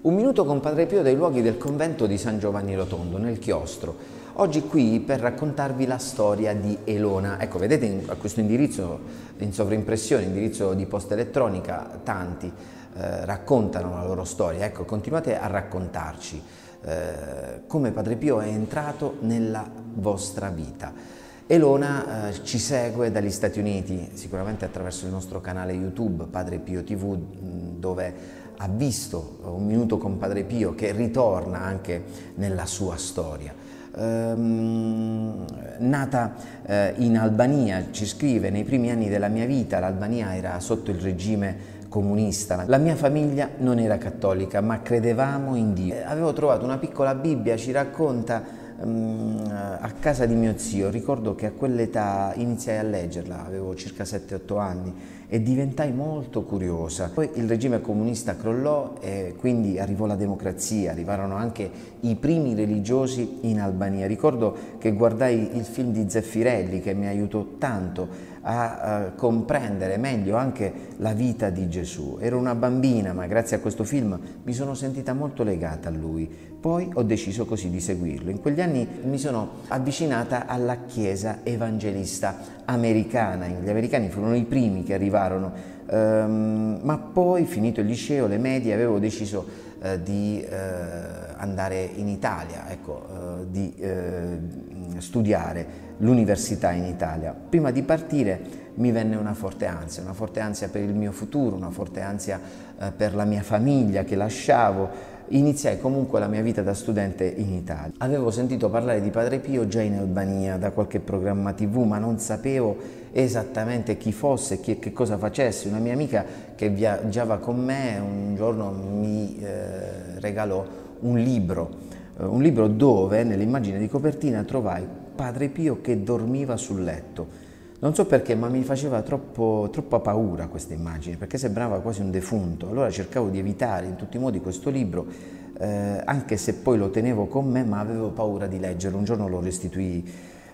Un minuto con Padre Pio dai luoghi del convento di San Giovanni Rotondo, nel chiostro. Oggi qui per raccontarvi la storia di Elona. Ecco, vedete a questo indirizzo in sovraimpressione, indirizzo di posta elettronica, tanti eh, raccontano la loro storia. Ecco, continuate a raccontarci eh, come Padre Pio è entrato nella vostra vita. Elona eh, ci segue dagli Stati Uniti, sicuramente attraverso il nostro canale YouTube Padre Pio TV, dove ha visto un minuto con Padre Pio che ritorna anche nella sua storia. Ehm, nata eh, in Albania, ci scrive, nei primi anni della mia vita l'Albania era sotto il regime comunista. La mia famiglia non era cattolica, ma credevamo in Dio. Avevo trovato una piccola Bibbia, ci racconta a casa di mio zio. Ricordo che a quell'età iniziai a leggerla, avevo circa 7-8 anni e diventai molto curiosa. Poi il regime comunista crollò e quindi arrivò la democrazia, arrivarono anche i primi religiosi in Albania. Ricordo che guardai il film di Zeffirelli che mi aiutò tanto a, comprendere meglio anche la vita di Gesù. Ero una bambina, ma grazie a questo film mi sono sentita molto legata a lui. Poi ho deciso così di seguirlo. In quegli anni mi sono avvicinata alla Chiesa evangelista americana. Gli americani furono i primi che arrivarono, ehm, ma poi, finito il liceo, le medie, avevo deciso eh, di eh, andare in Italia, ecco, eh, di studiare l'università in Italia. Prima di partire mi venne una forte ansia, una forte ansia per il mio futuro, una forte ansia eh, per la mia famiglia che lasciavo, iniziai comunque la mia vita da studente in Italia. Avevo sentito parlare di Padre Pio già in Albania da qualche programma tv, ma non sapevo esattamente chi fosse e che cosa facesse. Una mia amica che viaggiava con me un giorno mi eh, regalò un libro, un libro dove nell'immagine di copertina trovai Padre Pio che dormiva sul letto. Non so perché, ma mi faceva troppo, troppa paura questa immagine, perché sembrava quasi un defunto. Allora cercavo di evitare in tutti i modi questo libro, eh, anche se poi lo tenevo con me, ma avevo paura di leggerlo. Un giorno lo restituì.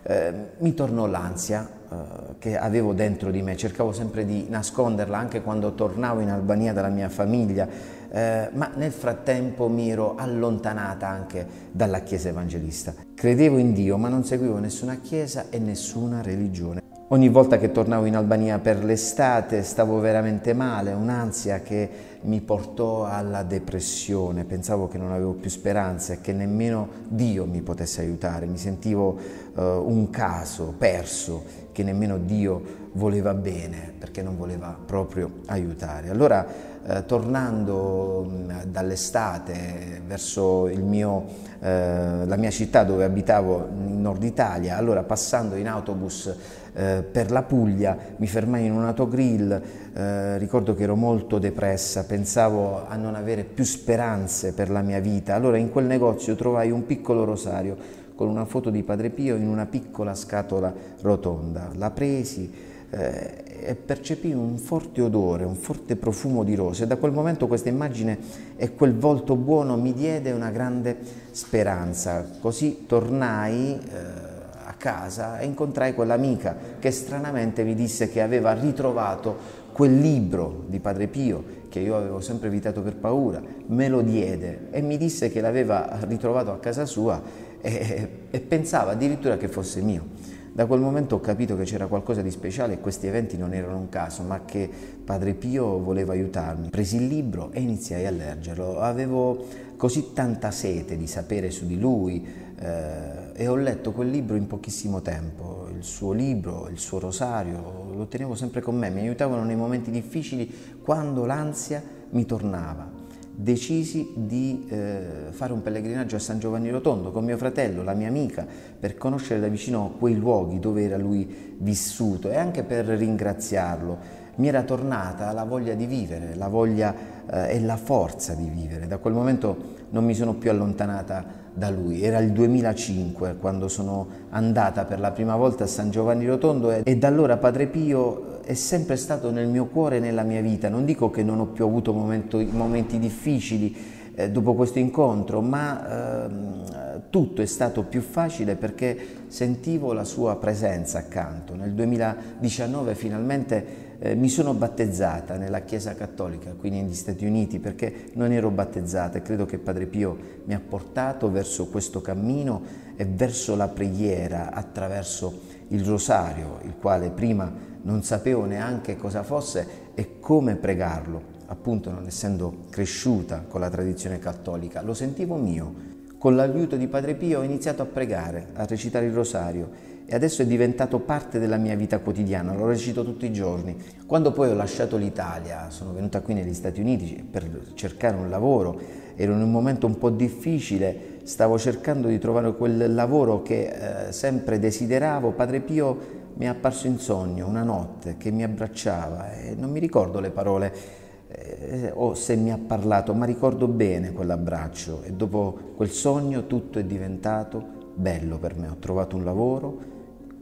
Eh, mi tornò l'ansia eh, che avevo dentro di me, cercavo sempre di nasconderla anche quando tornavo in Albania dalla mia famiglia, eh, ma nel frattempo mi ero allontanata anche dalla Chiesa evangelista. Credevo in Dio, ma non seguivo nessuna Chiesa e nessuna religione. Ogni volta che tornavo in Albania per l'estate stavo veramente male, un'ansia che mi portò alla depressione, pensavo che non avevo più speranza e che nemmeno Dio mi potesse aiutare, mi sentivo uh, un caso perso, che nemmeno Dio voleva bene perché non voleva proprio aiutare. Allora, eh, tornando dall'estate verso mio, eh, la mia città dove abitavo in Nord Italia, allora passando in autobus eh, per la Puglia mi fermai in un autogrill, eh, ricordo che ero molto depressa, pensavo a non avere più speranze per la mia vita, allora in quel negozio trovai un piccolo rosario con una foto di Padre Pio in una piccola scatola rotonda. La presi eh, e percepì un forte odore, un forte profumo di rose da quel momento questa immagine e quel volto buono mi diede una grande speranza. Così tornai eh, a casa e incontrai quell'amica che stranamente mi disse che aveva ritrovato quel libro di Padre Pio che io avevo sempre evitato per paura, me lo diede e mi disse che l'aveva ritrovato a casa sua e, e pensava addirittura che fosse mio. Da quel momento ho capito che c'era qualcosa di speciale e questi eventi non erano un caso, ma che Padre Pio voleva aiutarmi. Presi il libro e iniziai a leggerlo. Avevo così tanta sete di sapere su di lui eh, e ho letto quel libro in pochissimo tempo. Il suo libro, il suo rosario, lo tenevo sempre con me, mi aiutavano nei momenti difficili quando l'ansia mi tornava decisi di eh, fare un pellegrinaggio a San Giovanni Rotondo con mio fratello, la mia amica, per conoscere da vicino quei luoghi dove era lui vissuto e anche per ringraziarlo. Mi era tornata la voglia di vivere, la voglia eh, e la forza di vivere. Da quel momento non mi sono più allontanata da lui. Era il 2005 quando sono andata per la prima volta a San Giovanni Rotondo e, e da allora Padre Pio è sempre stato nel mio cuore e nella mia vita. Non dico che non ho più avuto momento, momenti difficili eh, dopo questo incontro, ma eh, tutto è stato più facile perché sentivo la sua presenza accanto. Nel 2019 finalmente Eh, mi sono battezzata nella Chiesa Cattolica qui negli Stati Uniti perché non ero battezzata e credo che Padre Pio mi ha portato verso questo cammino e verso la preghiera attraverso il rosario, il quale prima non sapevo neanche cosa fosse e come pregarlo, appunto non essendo cresciuta con la tradizione cattolica, lo sentivo mio. Con l'aiuto di Padre Pio ho iniziato a pregare, a recitare il rosario e adesso è diventato parte della mia vita quotidiana, lo recito tutti i giorni. Quando poi ho lasciato l'Italia, sono venuta qui negli Stati Uniti per cercare un lavoro, ero in un momento un po' difficile, stavo cercando di trovare quel lavoro che eh, sempre desideravo, Padre Pio mi è apparso in sogno una notte che mi abbracciava e non mi ricordo le parole eh, o se mi ha parlato, ma ricordo bene quell'abbraccio e dopo quel sogno tutto è diventato bello per me. Ho trovato un lavoro,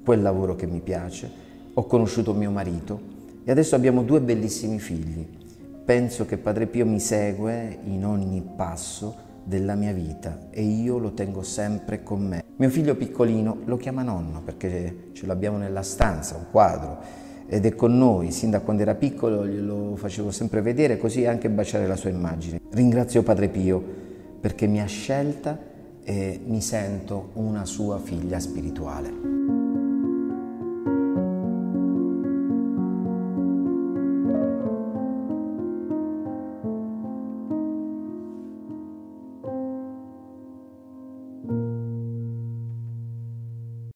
quel lavoro che mi piace, ho conosciuto mio marito e adesso abbiamo due bellissimi figli. Penso che Padre Pio mi segue in ogni passo della mia vita e io lo tengo sempre con me. Mio figlio piccolino lo chiama nonno perché ce l'abbiamo nella stanza, un quadro, ed è con noi, sin da quando era piccolo glielo facevo sempre vedere, così anche baciare la sua immagine. Ringrazio Padre Pio perché mi ha scelta e mi sento una sua figlia spirituale.